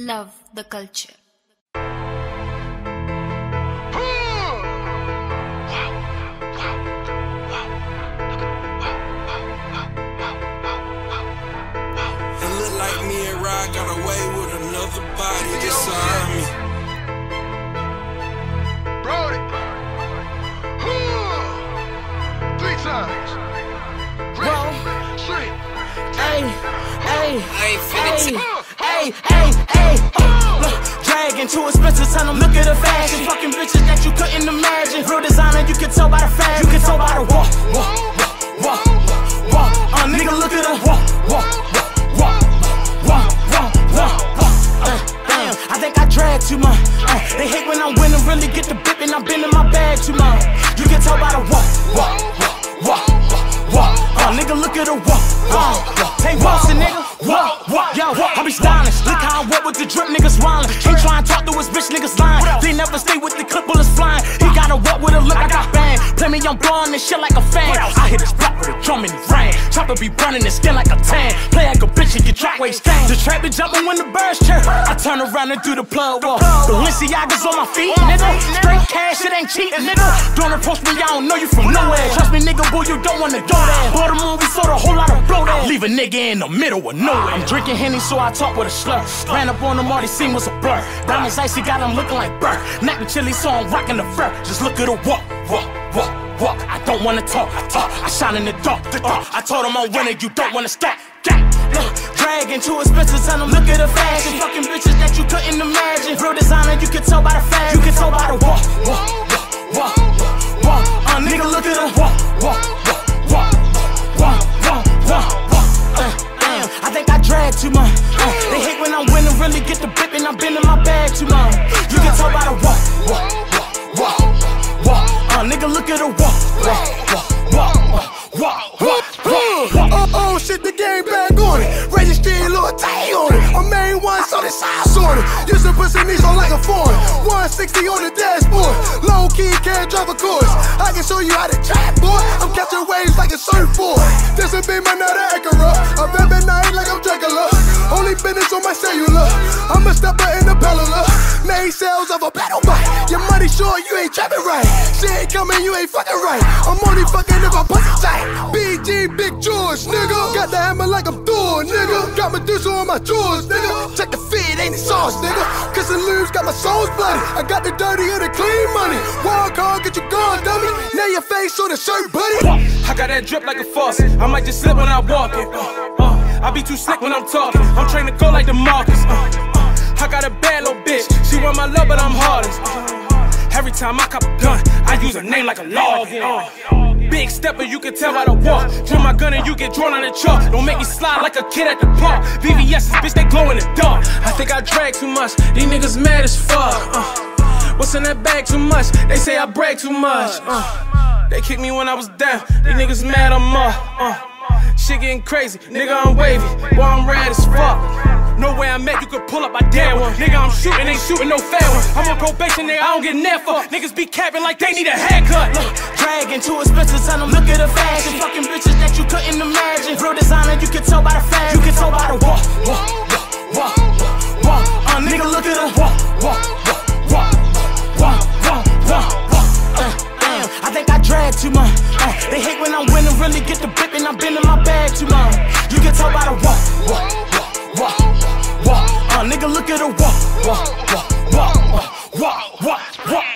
Love the culture. It look like me and Rod got away with another body this army. Brody. Three times. Whoa. Three. Hey, hey, I ain't finna hey, t- hey, hey, hey. Uh, look, dragging too expensive, them look at the fashion. Fucking bitches that you couldn't imagine. Real designer, you can tell by the fashion. You can tell by the walk, walk, walk, walk, walk. Uh, nigga, look at the walk, walk, walk, walk, walk, walk, walk. Uh, damn, I think I drag too much. Uh, they hate when I'm winning, really get the bip and I'm been in my bag too much. You can tell by the walk, walk, walk, walk, walk. Uh, nigga, look at the walk, walk, walk. Hey, Wilson, nigga, walk, walk. Yo, styling. Look how I walk with the drip, niggas wildin'. Ain't trying to talk to his bitch, niggas lying. Me, I'm blowing this shit like a fan. I hit his block with a drum and ran. Chopper be burning his skin like a tan. Play like a bitch and get track waist. The trap be jumping when the birds chirp. I turn around and do the plug walk. Balenciaga's on my feet, nigga. Straight cash, it ain't cheating, nigga. Don't approach me, I don't know you from nowhere. Trust me, nigga, boy, you don't wanna go there. A movie, sold a whole lot of blow there. Leave a nigga in the middle of nowhere. I'm drinking Henny, so I talk with a slur. Ran up on him, all they seen was a blur. Diamonds icy, got him looking like burr. Neck the chili, so I'm rocking the fur. Just look at her walk, walk, walk, walk. I don't wanna talk, I talk. I shine in the dark, the dark. I told him I'm winning, you don't wanna stop. Gang. Look, dragging too expensive, tell them look at the fashion. Fucking bitches that you couldn't imagine. Real designer, you can tell by the fashion. You can tell by the walk, walk, walk, walk, walk. Uh, nigga, look at the walk, walk, walk, walk, walk, walk, walk. walk. Uh, damn, I think I drag too much. Uh, they hate when I'm winning, really get the bip and I'm been in my bag too much. You can tell by the walk, walk, walk, walk. Uh, nigga, look at the walk, walk, walk, walk, walk, walk, walk. Oh, oh, shit, the game back on it. Registry, little tag on it. A main one, so the size on it. Use the pussy knees on like a foreign. 160 on the dashboard. Low key, can't drive a course. I can show you how to trap, boy. I'm catching waves like a surfboard. This will be my another Acura. A been night like I'm Dracula. Only business on my cellular. I'm a stepper in the pellular. Made sales of a battle Your money short, you ain't trapping right. She ain't coming, you ain't fucking right. I'm only fucking if I pussy tight. BG Big George, nigga. Got the hammer like I'm Thor, nigga. Got Medusa on my drawers, nigga. Check the feed, ain't the sauce, nigga. Cause the lubes got my soul's bloody. I got the dirty and the clean money. Walk hard, get you gone, dummy. Now your face on the shirt, buddy. I got that drip like a faucet. I might just slip when I walk it. Uh, uh, I be too slick when I'm talking. I'm trained to go like the Marcus. Uh, uh, I got a bad little bitch. She want my love, but I'm hardest. Every time I cop a gun, I use a name like a login. Uh, big stepper, you can tell by the walk. Draw my gun and you get drawn on the chalk. Don't make me slide like a kid at the park. VVS, bitch, they glow in the dark. I think I drag too much. These niggas mad as fuck. Uh, what's in that bag too much? They say I brag too much. Uh, they kicked me when I was down. These niggas mad I'm up. Uh, shit getting crazy. Nigga, I'm wavy. Boy, I'm rad as fuck. No way I'm at, you could pull up, I dare one. Nigga, I'm shooting, ain't shooting no fair one. I'm on probation, nigga, I don't get near for. Niggas be capping like they need a haircut. Look, Dragging too expensive, them look at the fashion. Fucking bitches that you couldn't imagine. Real designer, you can tell by the fashion. You can tell by the walk, walk, walk, walk, walk. Uh, nigga, look at the walk, walk, walk, walk, walk, walk, walk. Uh, I think I drag too much. Uh, they hate when I'm winning, really get the bip and I'm been in my bag too much. You can tell by the walk, walk, walk. Uh, nigga, look at her walk, walk, walk, walk, walk, walk, walk. walk.